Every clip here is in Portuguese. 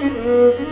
Música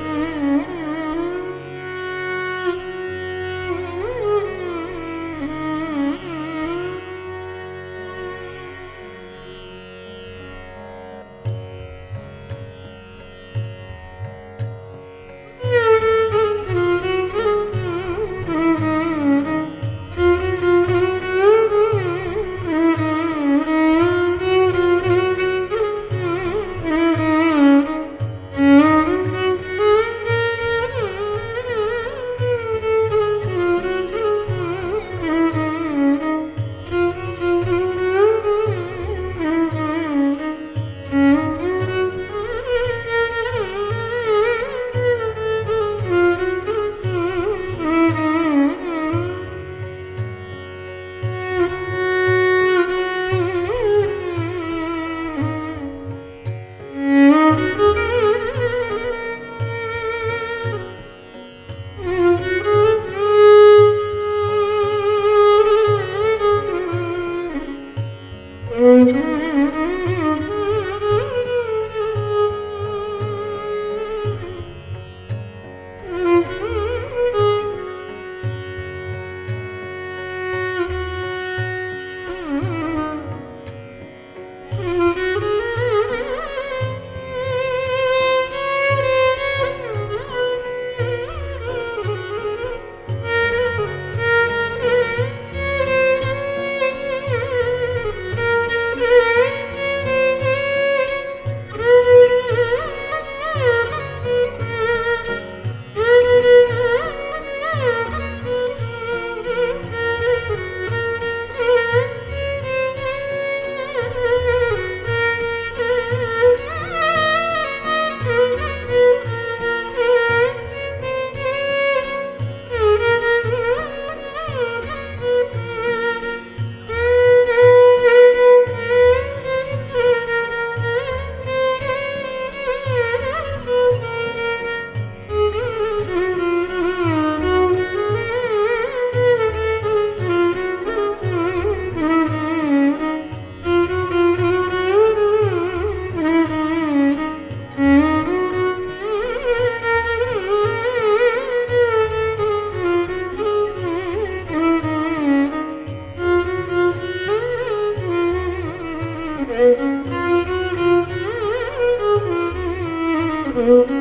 Música